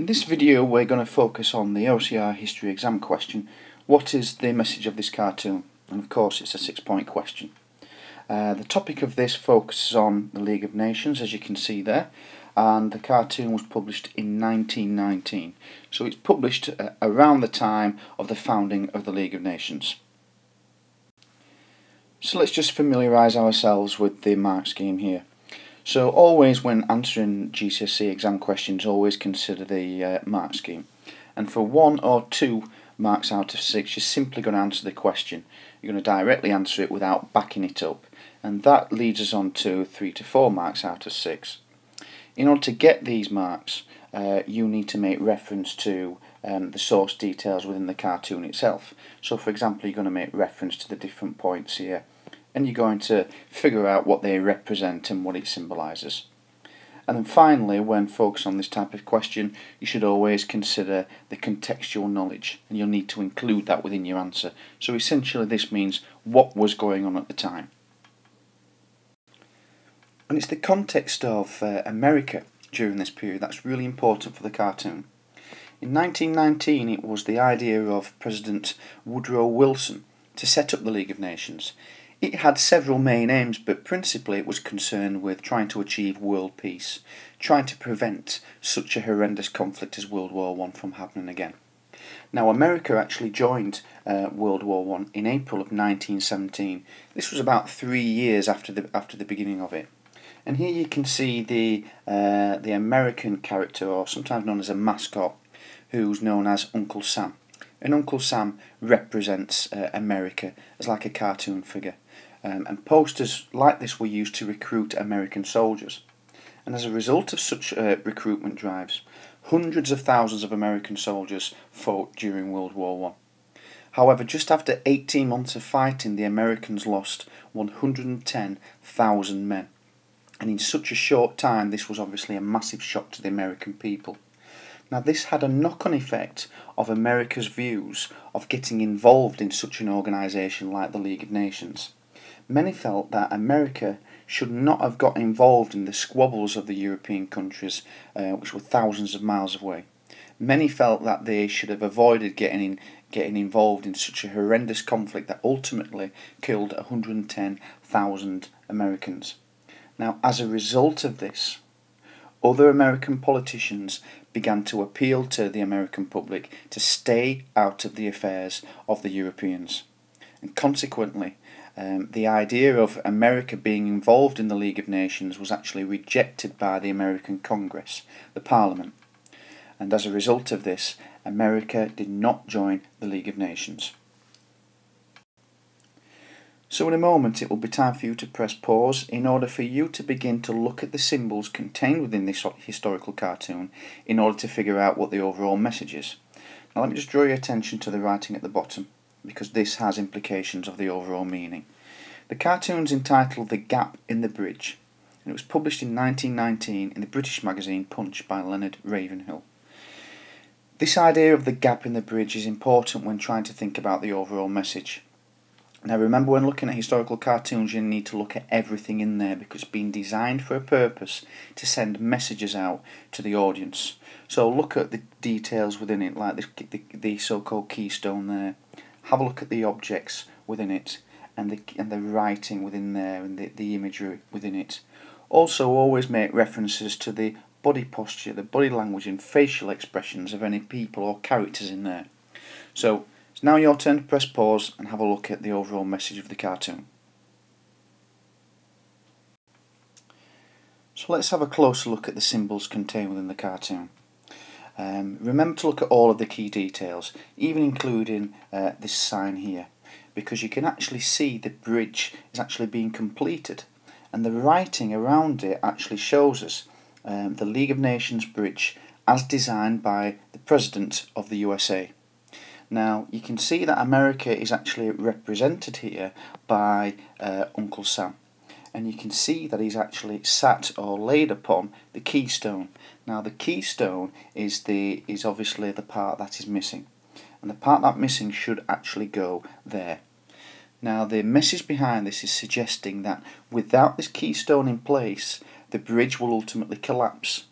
In this video we're going to focus on the OCR history exam question what is the message of this cartoon and of course it's a six point question. Uh, the topic of this focuses on the League of Nations as you can see there and the cartoon was published in 1919 so it's published uh, around the time of the founding of the League of Nations. So let's just familiarise ourselves with the mark scheme here. So always when answering GCSE exam questions, always consider the uh, mark scheme. And for one or two marks out of six, you're simply going to answer the question. You're going to directly answer it without backing it up. And that leads us on to three to four marks out of six. In order to get these marks, uh, you need to make reference to um, the source details within the cartoon itself. So for example, you're going to make reference to the different points here and you're going to figure out what they represent and what it symbolises. And then finally, when focused on this type of question, you should always consider the contextual knowledge, and you'll need to include that within your answer. So essentially this means what was going on at the time. And it's the context of uh, America during this period that's really important for the cartoon. In 1919 it was the idea of President Woodrow Wilson to set up the League of Nations. It had several main aims, but principally it was concerned with trying to achieve world peace, trying to prevent such a horrendous conflict as World War One from happening again. Now, America actually joined uh, World War One in April of 1917. This was about three years after the after the beginning of it. And here you can see the uh, the American character, or sometimes known as a mascot, who's known as Uncle Sam. And Uncle Sam represents uh, America as like a cartoon figure. Um, and posters like this were used to recruit American soldiers. And as a result of such uh, recruitment drives, hundreds of thousands of American soldiers fought during World War One. However, just after 18 months of fighting, the Americans lost 110,000 men. And in such a short time, this was obviously a massive shock to the American people. Now, this had a knock on effect of America's views of getting involved in such an organisation like the League of Nations. Many felt that America should not have got involved in the squabbles of the European countries, uh, which were thousands of miles away. Many felt that they should have avoided getting in, getting involved in such a horrendous conflict that ultimately killed 110,000 Americans. Now, as a result of this, other American politicians began to appeal to the American public to stay out of the affairs of the Europeans. And consequently, um, the idea of America being involved in the League of Nations was actually rejected by the American Congress, the Parliament. And as a result of this, America did not join the League of Nations. So in a moment it will be time for you to press pause in order for you to begin to look at the symbols contained within this historical cartoon in order to figure out what the overall message is. Now let me just draw your attention to the writing at the bottom because this has implications of the overall meaning. The cartoon's entitled The Gap in the Bridge and it was published in 1919 in the British magazine Punch by Leonard Raven-Hill. This idea of the gap in the bridge is important when trying to think about the overall message. Now remember when looking at historical cartoons you need to look at everything in there because it's been designed for a purpose to send messages out to the audience. So look at the details within it like the, the, the so-called keystone there have a look at the objects within it and the, and the writing within there and the, the imagery within it. Also always make references to the body posture, the body language and facial expressions of any people or characters in there. So it's now your turn to press pause and have a look at the overall message of the cartoon. So let's have a closer look at the symbols contained within the cartoon. Um, remember to look at all of the key details, even including uh, this sign here, because you can actually see the bridge is actually being completed and the writing around it actually shows us um, the League of Nations bridge as designed by the President of the USA. Now you can see that America is actually represented here by uh, Uncle Sam and you can see that he's actually sat or laid upon the keystone. Now the keystone is the is obviously the part that is missing, and the part that missing should actually go there. Now the message behind this is suggesting that without this keystone in place, the bridge will ultimately collapse.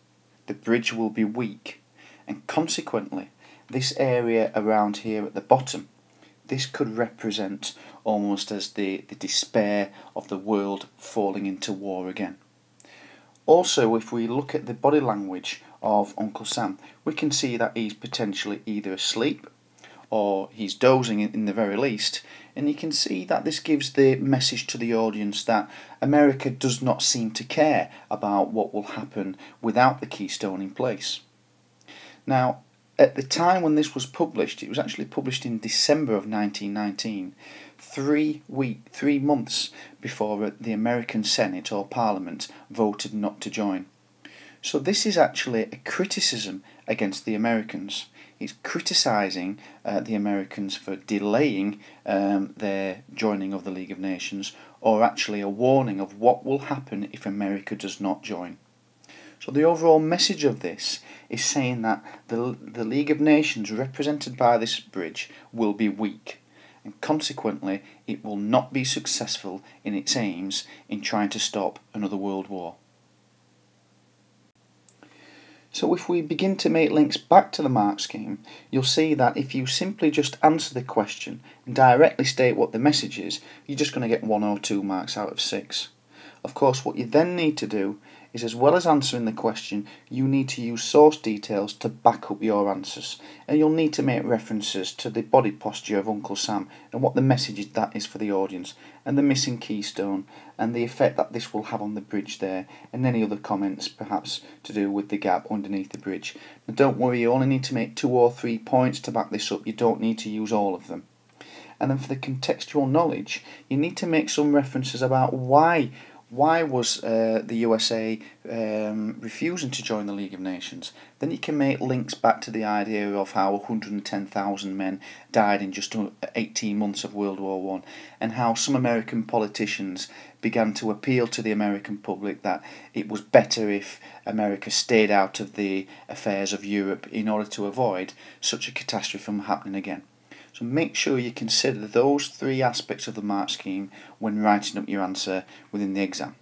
The bridge will be weak, and consequently this area around here at the bottom this could represent almost as the, the despair of the world falling into war again. Also, if we look at the body language of Uncle Sam, we can see that he's potentially either asleep or he's dozing in the very least, and you can see that this gives the message to the audience that America does not seem to care about what will happen without the Keystone in place. Now, at the time when this was published, it was actually published in December of 1919, three week, three months before the American Senate or Parliament voted not to join. So this is actually a criticism against the Americans. It's criticising uh, the Americans for delaying um, their joining of the League of Nations, or actually a warning of what will happen if America does not join. So the overall message of this is saying that the, the League of Nations represented by this bridge will be weak and consequently it will not be successful in its aims in trying to stop another world war. So if we begin to make links back to the mark scheme, you'll see that if you simply just answer the question and directly state what the message is, you're just going to get one or two marks out of six. Of course, what you then need to do is as well as answering the question, you need to use source details to back up your answers. And you'll need to make references to the body posture of Uncle Sam and what the message that is for the audience, and the missing keystone, and the effect that this will have on the bridge there, and any other comments perhaps to do with the gap underneath the bridge. Now don't worry, you only need to make two or three points to back this up, you don't need to use all of them. And then for the contextual knowledge, you need to make some references about why why was uh, the USA um, refusing to join the League of Nations? Then you can make links back to the idea of how 110,000 men died in just 18 months of World War One, and how some American politicians began to appeal to the American public that it was better if America stayed out of the affairs of Europe in order to avoid such a catastrophe from happening again. So make sure you consider those three aspects of the mark scheme when writing up your answer within the exam.